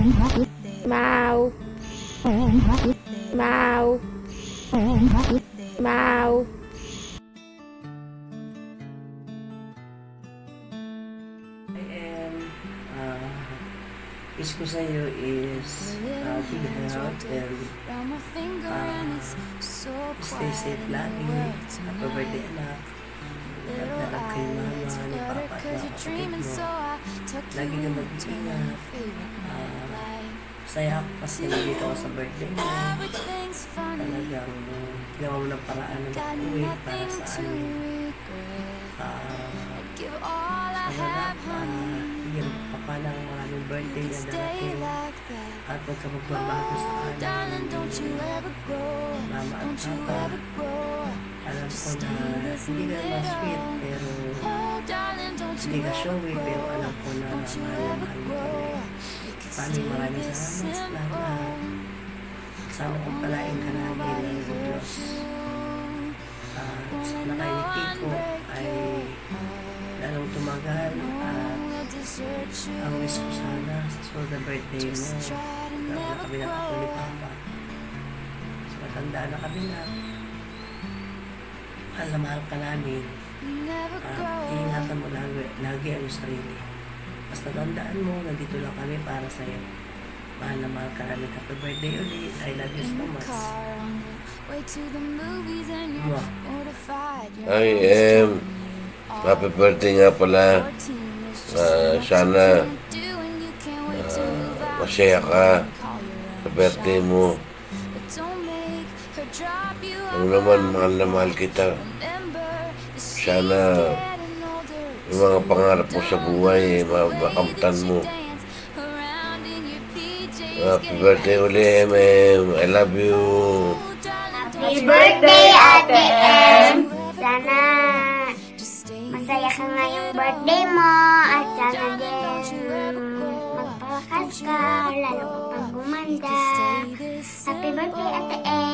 Mau. Mau. Mau. I am, uh, ko sa'yo is uh, big health and uh, stay safe lagi. Happy birthday anak. Nagdalag kay mama, ni papa at mga kapatid mo. Lagi ka mag-ingat. Uh, saya ako kasi nandito ako sa birthday mo. Talagang ginawa mo ng paraan na mag-uwi para sa amin. Uh, sana uh, bigyan ka pa ng maraming birthday na darating at huwag ka magbabago sa amin mama at papa alam ko na hindi ka naman sweet pero ka showy pero alam ko na mahal na mahal mo kami. Paano maraming salamat. Sa lahat sana pagpalain ka namin ng Diyos. At sana kayo ni ay lalong tumagal at ang wish ko sana sa na birthday mo na kami ng ako ni Papa. So matanda na kami na. Mahal na mahal ka namin. At iingatan mo lagi, lagi ang sarili basta tandaan mo nandito lang kami para sa'yo mahal na mahal ka namin happy birthday ulit I love you so much Mwah. I am. Happy birthday nga pala. Ah, sana ah, masaya ka sa birthday mo. Ano naman, mahal na mahal kita. Sana yung mga pangarap mo sa buhay, ma- makamtan mo. Happy birthday uli, MM. I love you. Happy birthday, Ate M! Sana masaya ka ngayong birthday mo at sana din magpalakas ka, lalo ka pang gumanda. Happy birthday, Ate M!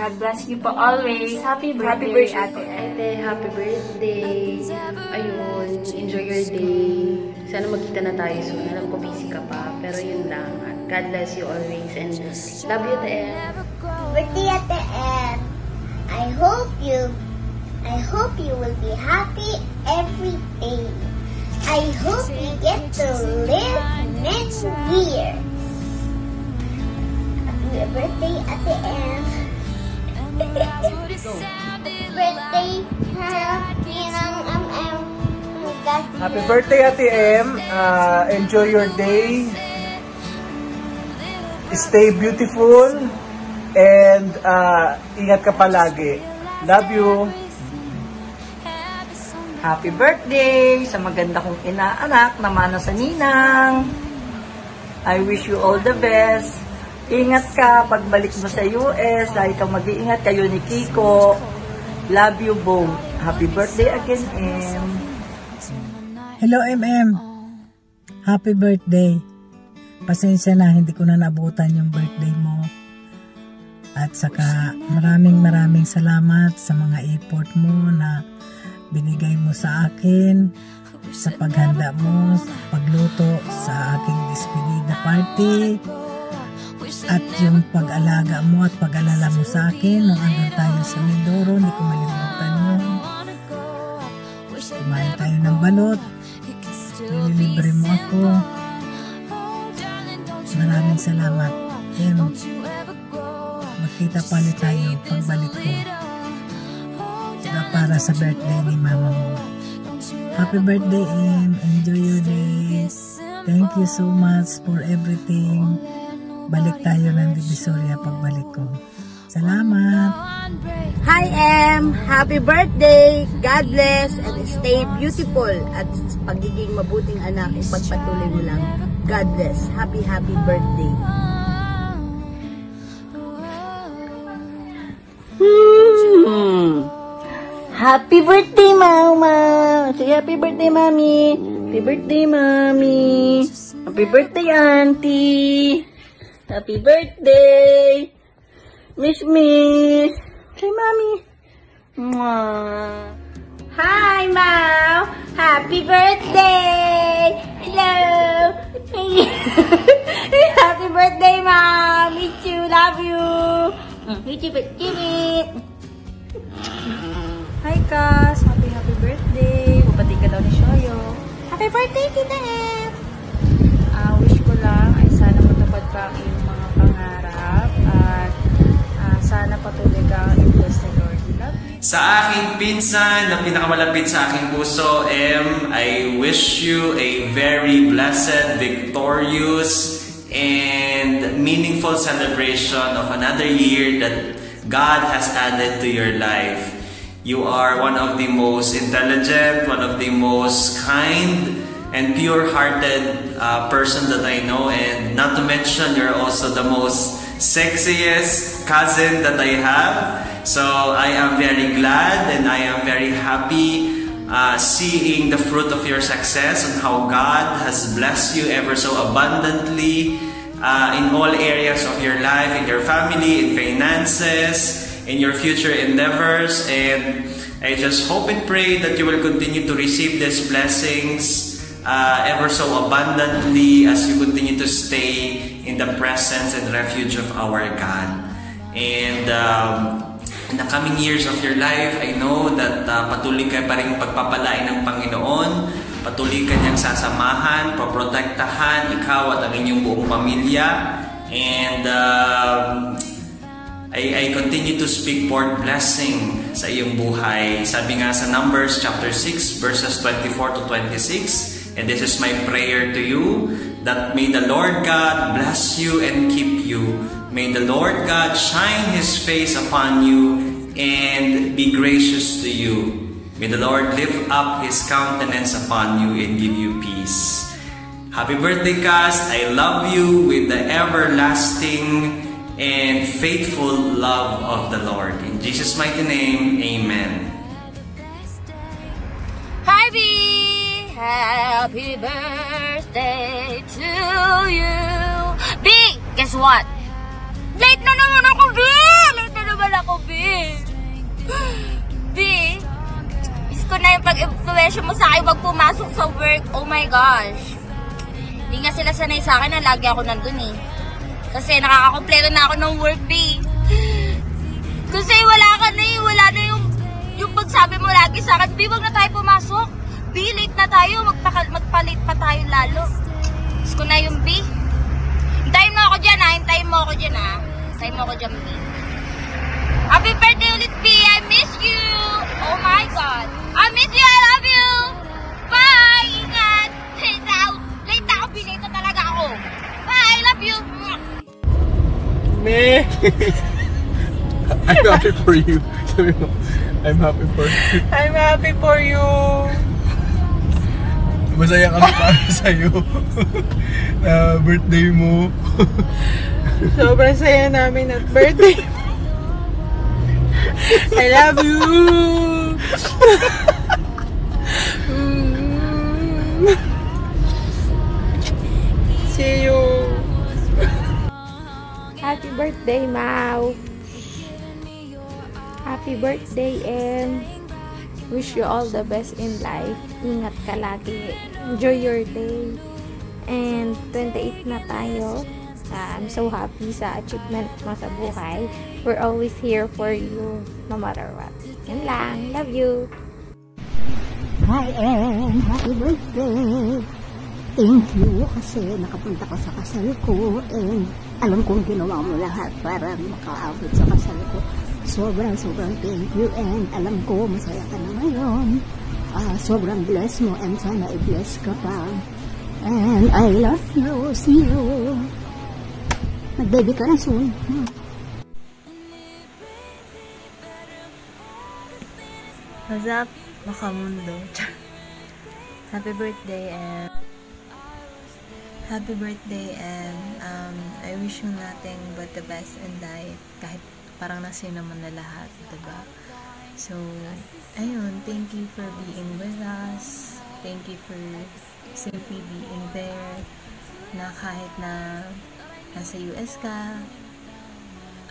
God bless you po always. Happy birthday, Happy birthday, Ate Ate. Happy birthday. Ayun, enjoy your day. Sana magkita na tayo soon. Alam ko busy ka pa, pero yun lang. God bless you always and love you, Ate. Birthday, Ate! I hope you, I hope you will be happy every day. I hope you get to live many years. Happy birthday, Ate M! Birthday, happy ng MM. Happy birthday, Ate M. Uh, enjoy your day. Stay beautiful. And uh, ingat ka palagi. Love you. Happy birthday sa maganda kong inaanak na mana sa ninang. I wish you all the best. Ingat ka pagbalik mo sa US. Lagi kang mag-iingat kayo ni Kiko. Love you both. Happy birthday again, M. Hello, MM. Happy birthday. Pasensya na, hindi ko na nabutan yung birthday mo. At saka maraming maraming salamat sa mga effort mo na binigay mo sa akin sa paghanda mo, pagluto sa aking despedida party at yung pag-alaga mo at pag-alala mo sa akin nung andun tayo sa Mindoro, hindi ko malimutan yun. Kumain tayo ng balot, nililibre mo ako. Maraming salamat. Em, magkita pala tayo pagbalik ko na para sa birthday ni mama mo. Happy birthday, Em. Enjoy your day. Thank you so much for everything. Balik tayo ng Divisoria pagbalik ko. Salamat! Hi, Em! Happy birthday! God bless and stay beautiful at pagiging mabuting anak, ipagpatuloy mo lang. God bless. Happy, happy birthday! Hmm. Happy birthday, Mama! Say happy birthday, Mami! Happy birthday, Mami! Happy birthday, Auntie! Happy birthday! Miss Miss! Say, Mommy! Mwah. Hi, Mom! Happy birthday! Hello! Happy birthday, Mom! Miss you! Love you! Miss you, but give it! Hi, Cass! Happy, happy birthday! Pupatid ka daw ni Shoyo. Happy birthday, Tita Ed! Sa aking pinsan na pinakamalapit sa aking puso, M, I wish you a very blessed, victorious, and meaningful celebration of another year that God has added to your life. You are one of the most intelligent, one of the most kind, and pure-hearted uh, person that I know, and not to mention, you're also the most sexiest cousin that I have. So I am very glad and I am very happy uh, seeing the fruit of your success and how God has blessed you ever so abundantly uh, in all areas of your life, in your family, in finances, in your future endeavors. And I just hope and pray that you will continue to receive these blessings uh, ever so abundantly as you continue to stay in the presence and refuge of our God. And um, in the coming years of your life, I know that uh, patuloy ka pa rin pagpapalain ng Panginoon. Patuloy ka niyang sasamahan, poprotektahan, ikaw at ang inyong buong pamilya. And um, I, I continue to speak forth blessing sa iyong buhay. Sabi nga sa Numbers chapter 6 verses 24 to 26, and this is my prayer to you, that may the Lord God bless you and keep you. May the Lord God shine His face upon you and be gracious to you. May the Lord lift up His countenance upon you and give you peace. Happy birthday, Cass! I love you with the everlasting and faithful love of the Lord. In Jesus' mighty name, Amen. Hi, B! Happy birthday to you! B! Guess what? Late na naman ako, B! Late na naman ako, B! B! Miss ko na yung pag-influensya mo sa akin wag pumasok sa work. Oh my gosh! Hindi nga sila sanay sa akin na lagi ako nandun eh. Kasi nakakakompleto na ako ng work, B. Kasi wala ka na eh. Wala na yung, yung pagsabi mo lagi sa akin, B, wag na tayo pumasok. B, late na tayo. Magpaka, magpalit pa tayo lalo. Gusto ko na yung B. Hintayin mo ako dyan, ha? Hintayin mo ako dyan, ha? Hintayin mo ako dyan, B. Happy birthday ulit, B. I miss you. Oh my God. I miss you. I love you. Bye. Ingat. Late na ako. Late na ako, B. Late na talaga ako. Bye. I love you. Me! I'm happy for you. I'm happy for you. I'm happy for you. Masaya kami para sa'yo. na birthday mo. Sobrang saya namin at birthday. I love you. Mm. See you. Happy birthday, Mau! Happy birthday, and wish you all the best in life. Ingat ka lagi. Enjoy your day. And 28 na tayo. Ah, I'm so happy sa achievement mo sa buhay. We're always here for you, no matter what. Yan lang. Love you! Hi, Em! Happy birthday! Thank you kasi nakapunta ka sa kasal ko and alam kong ginawa mo lahat para makaabot sa kasal ko. Sobrang, sobrang thank you and alam ko masaya ka na ngayon. Ah, sobrang bless mo and sana i-bless ka pa. And I love you. See you. Mag-baby ka na soon. Hmm. What's up, Makamundo? Happy birthday and Happy birthday and um, I wish you nothing but the best in life kahit parang nasa naman na lahat, diba? So, ayun, thank you for being with us. Thank you for simply being there na kahit na nasa US ka,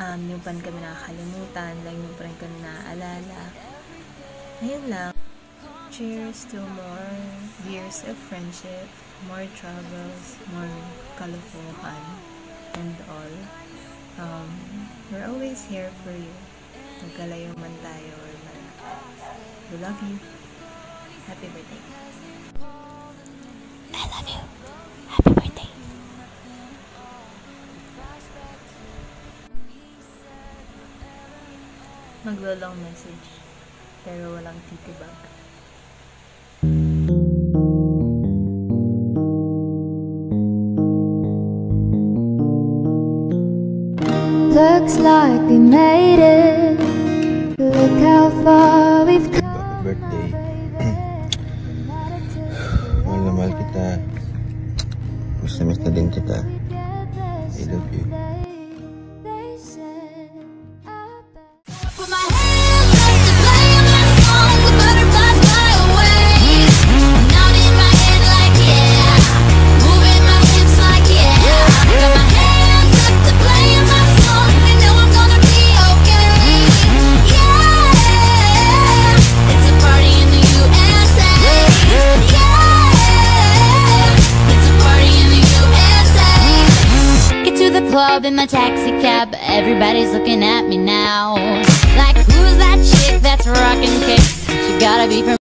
um, yung pa rin kami nakakalimutan, lagi yung pa rin kami naaalala. Ayun lang. Cheers to more years of friendship, more troubles, more kalokohan, and all. um, we're always here for you. Magkalayo man tayo or malapit. We love you. Happy birthday. I love you. Happy birthday. Maglo-long message. Pero walang titibag. Looks like we made it. Look how far we've come. Happy birthday. mahal na mahal kita. Miss na miss na din kita. I love you. Club in my taxi cab. Everybody's looking at me now. Like, who's that chick that's rocking kicks? She gotta be from